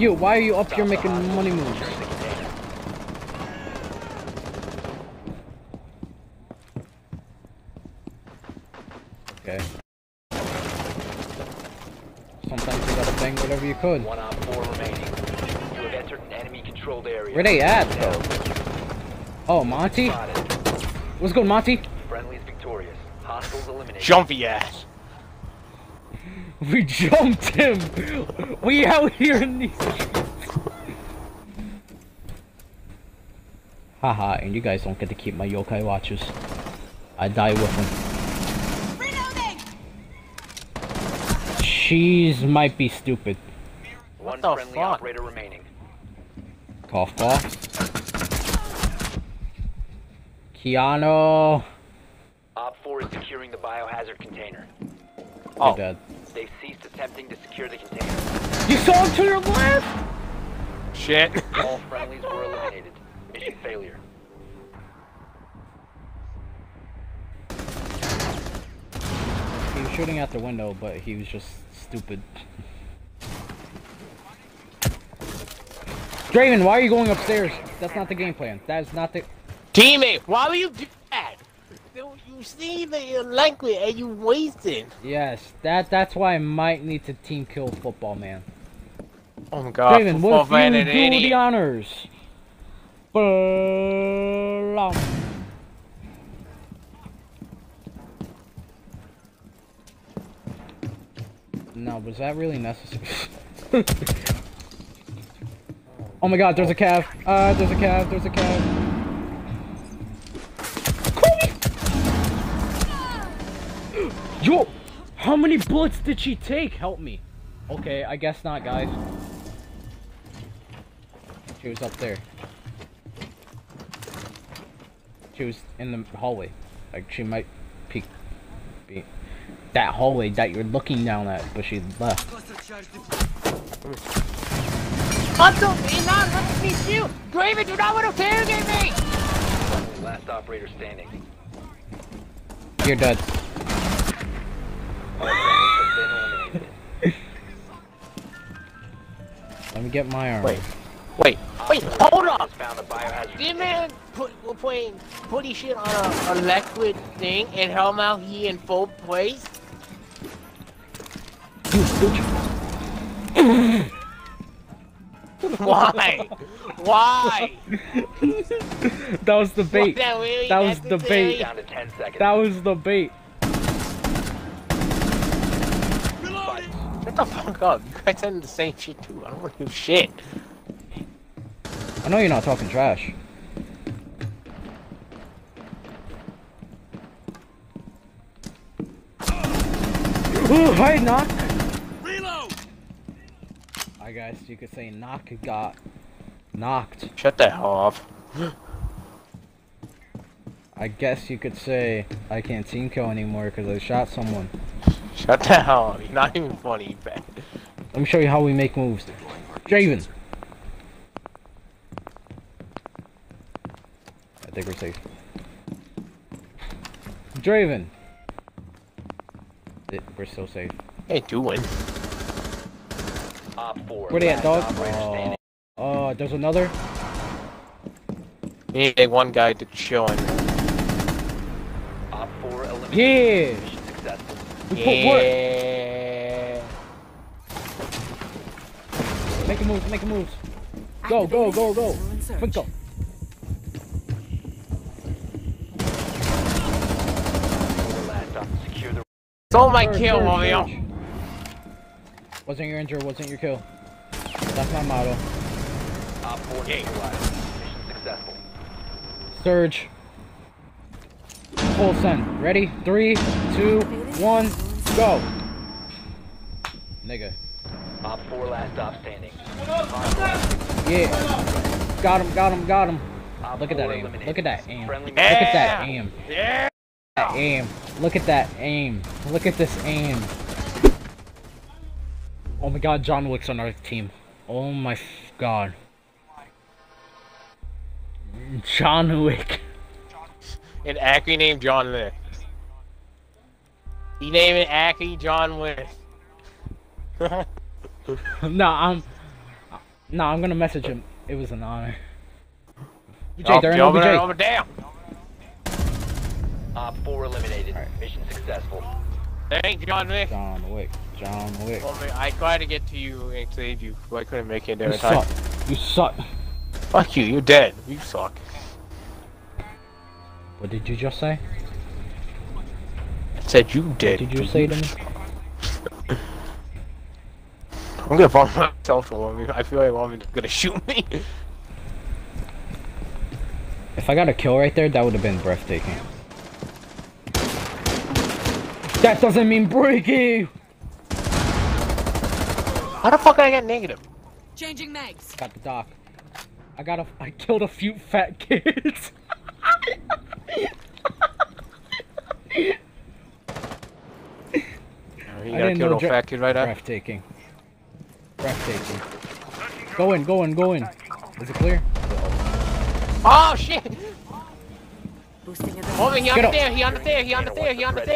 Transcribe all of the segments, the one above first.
You, why are you up here making money moves? Okay. Sometimes you gotta bang whatever you could. One op four remaining. You have entered an enemy controlled area. Where they at, though? Oh, Monty? Spotted. What's good, Monty? Friendly is victorious. Hostiles eliminated. Jumpy ass. We jumped him! We out here in these Haha, and you guys don't get to keep my yokai watches. I die with them. Reloading! Cheese might be stupid. One the friendly fuck? operator remaining. Cough, cough. Keanu! Op 4 is securing the biohazard container. You're Oh. dead. They've ceased attempting to secure the container. You saw him to your left! Shit. All friendlies were eliminated. Mission failure. He was shooting out the window, but he was just stupid. Draven, why are you going upstairs? That's not the game plan. That is not the. Teammate, why would you do that? You you see that you're likely and you wasted. Yes, that that's why I might need to team kill football, man. Oh my god. Draven, football what if you and do the honors? Blam. No, was that really necessary? oh my god, there's a calf. Uh, there's a calf, there's a calf. How many bullets did she take? Help me. Okay, I guess not, guys. She was up there. She was in the hallway. Like, she might peek. Be that hallway that you're looking down at, but she left. Not letting me shoot. Draven, do not want to interrogate me. Last operator standing. You're dead. Let me get my arm. Wait. Wait. Wait. Hold up. has Found a biohazard This man put we're putting putting shit on a, a liquid thing and held him out here in full place. Why? Why? That was the bait. that really That was the necessary? bait. Down to 10 seconds. That was the bait. Shut the fuck up. You guys said the same shit too. I don't want to do shit. I know you're not talking trash. Ooh, hi, knock. Reload! I guess you could say knock got knocked. Shut the hell off. I guess you could say I can't team kill anymore because I shot someone. Shut down. You're not even funny, Ben. Let me show you how we make moves. Draven. I think we're safe. Draven. We're still safe. Hey, two Op 4. Where they at, last dog? Oh, standing. oh, there's another. You need one guy to chill in. Op 4. Yeah. Mission successful. We put work. Make a move. Make a move. Go, go, go, go. Quick go. The last op. Secure Stole my kill, surge, Romeo. Wasn't your injury, wasn't your kill. That's my motto. Op 4. Mission successful. Surge. Full send. Ready? Three, two, one, go. Nigga. Op 4 last op standing. Yeah. Got him, got him, got him. Op Look at that aim. Look at that aim. Look at that aim. Yeah. That aim. Look at that aim. Look at this aim. Oh my god, John Wick's on our team. Oh my god. John Wick. An actor named John Wick. He named it actor John Wick. no, I'm No, I'm gonna message him. It was an honor. BJ, Oh, they're in over there, OBJ. over there. Op 4 eliminated. Alright. Mission successful. Thank John Wick. John Wick. John Wick. Well, I tried to get to you and save you, but I couldn't make it there You in time. suck. You suck. Fuck you, you're dead. You suck. What did you just say? I said you What did you say to me? I'm gonna bomb myself for me. I feel like Mommy's gonna shoot me. If I got a kill right there, that would have been breathtaking. That doesn't mean breaky! How the fuck did I get negative? Changing mags. Got the doc. I got a. I killed a few fat kids. You I gotta didn't kill know no dra- fat kid right now. Breathtaking. Breathtaking. Go in, go in, go in. Is it clear? Oh shit! Boosting it Over, he on the up. there, he on the there, he on the Container there, he on the once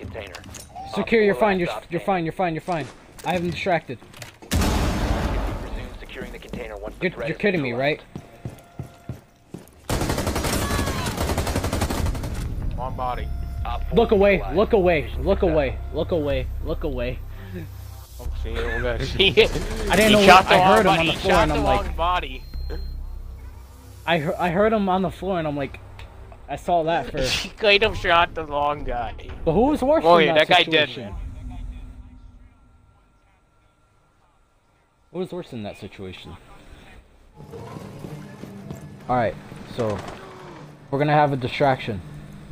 container. Secure, you're fine, you're, you're fine, you're fine, you're fine. I have him distracted. Securing the container once the You're, you're kidding me, right? neutralized. One body. Look away, look away, look away, look away, look away. Shit, god, shit. I didn't He know shot what- I heard him on the floor and I'm wrong like- body. I, heard, I heard him on the floor and I'm like, I saw that first. He could have shot the long guy. But who was worse Oh, in yeah, that, that guy did? Who was worse in that situation? Alright, so we're gonna have a distraction.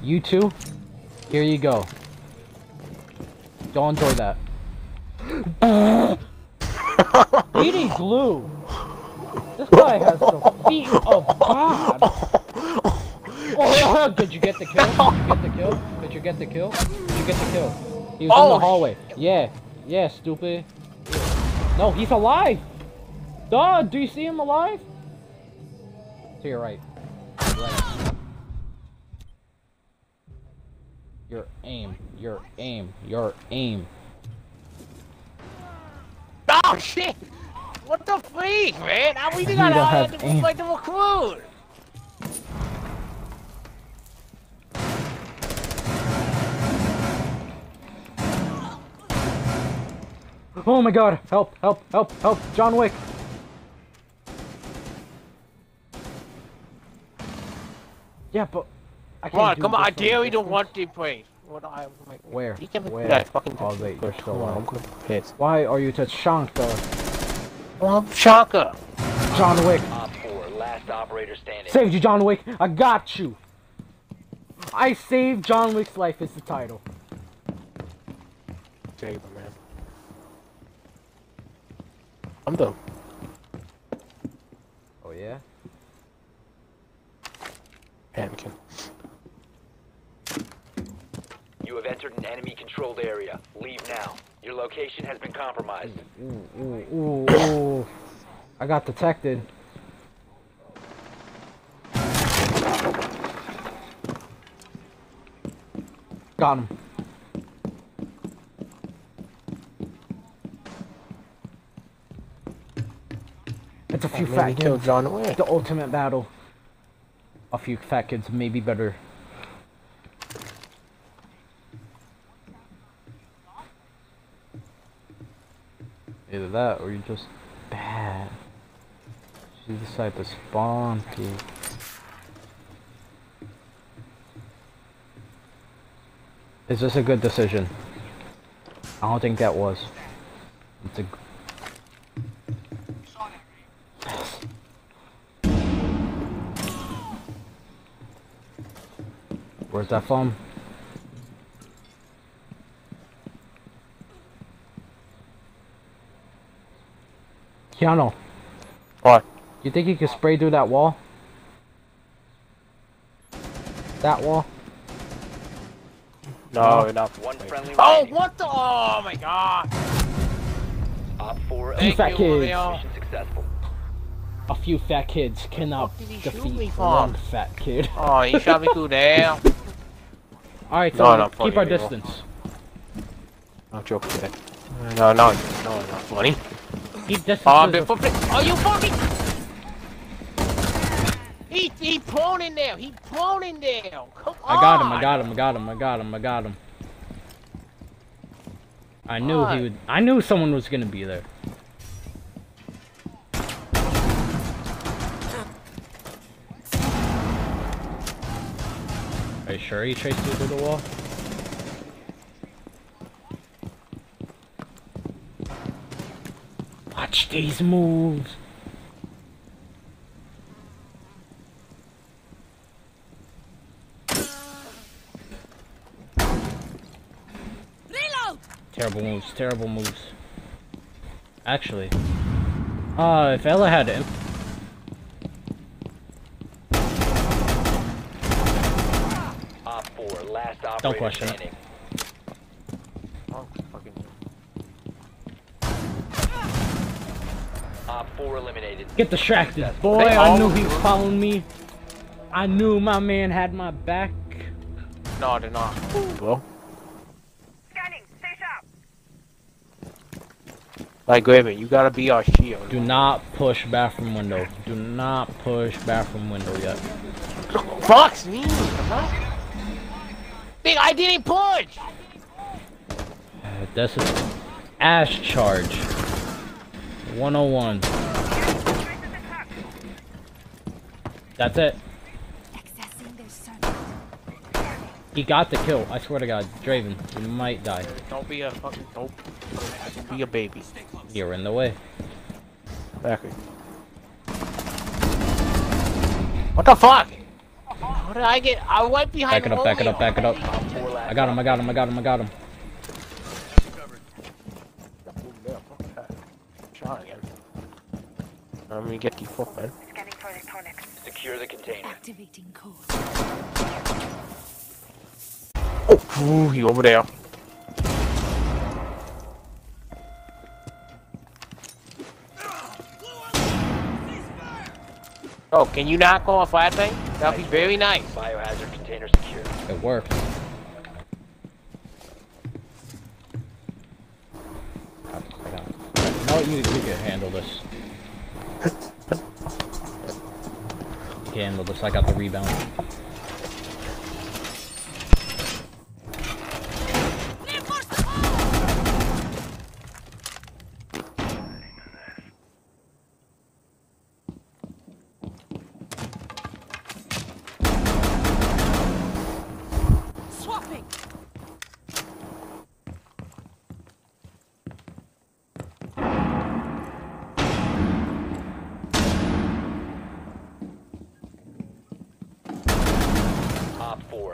You two, here you go. Don't enjoy that. Eating glue! This guy has the feet of God! Oh, did you get the kill? Did you get the kill? Did you get the kill? Did you get the kill? He was in Oh, the hallway. Yeah. Yeah, stupid. No, he's alive! Duh, do you see him alive? To your right. Right. Your aim. Your aim. Your aim. Oh shit! What the freak, man? How we don't out have aim. like the recruit? Oh my god! Help! Help! Help! Help! John Wick! Yeah, but I Come on, can't do come on, I this dare on you to distance. want to play. What I like, Where? You can Where? that fucking Oh, wait, you're still Come on. I'm gonna hit. Why are you such Shanka? Oh, Shaka. John Wick! Op 4, last operator standing. Saved you, John Wick! I got you! I saved John Wick's life is the title. Save him, man. I'm done. Oh yeah? Anakin. You have entered an enemy controlled area. Leave now. Your location has been compromised. Ooh, ooh, ooh, ooh. I got detected. Got him. It's a oh, few Maybe fat kids. John Wick. The ultimate battle. A few fat kids maybe better. Either that or you're just bad. You decide to spawn to. Is this a good decision? I don't think that was. It's a. Where's that from? Keanu, What? you think you can spray through that wall? That wall? No, oh. enough. One friendly Oh, remaining. what the? Oh my god. Op 4 You fat you, kid. Mission successful. A few fat kids cannot Fuck did he shoot defeat one fat kid. Oh, you shot me through there. Alright, so No, keep our anymore. distance. Joking. kid. No, no, no, not funny. Keep distance. Ah, oh, to the the- footprint. Oh, you fucking. He he prone in there. He prone in there. Come on. I got him, I got him, I got him, I got him, I got him. I knew he would I knew someone was gonna be there. You sure he chased you through the wall? Watch these moves. Reload! Terrible moves, terrible moves. Actually, uh, if Ella had im- Op 4, last operator Don't question it. standing. Oh, fucking. Op 4 eliminated. get distracted, boy. I knew he was following me. I knew my man had my back. No, they're not. Well. Like, wait a minute, you gotta be our shield. Do not push bathroom window. Do not push bathroom window yet. Fuck's me. I'm not. Big, I didn't push. Uh, This is ash charge. 101. That's it. Accessing their circuit. He got the kill. I swear to God, Draven, you might die. Don't be a fucking. Don't. Don't be a baby. You're in the way. Exactly. What the fuck? How did I get? I went behind. Back it up, back it up, back it up. Op 4 last I got him, I got him, I got him, I got him. Shot again. Let me get the fuck, man. Secure the container. Activating code. Oh, ooh, he over there. Oh, can you not call a flat thing? That'd be very nice. Biohazard container secure. It worked. I got No, you, you can handle this. You can handle this. I got the rebound. Reinforce the wall! Swapping!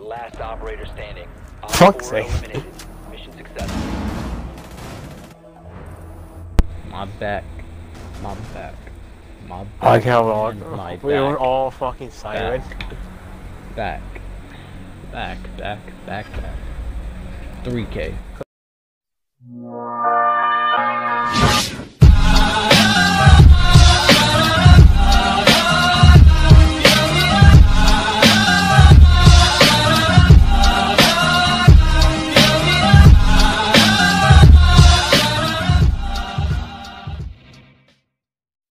Op 4, last operator standing. Op Fuck's 4 sake. eliminated. Mission successful. My back. My back. My back. I can't all. My We were all fucking silent. Back. Back, back, back, back. 3K.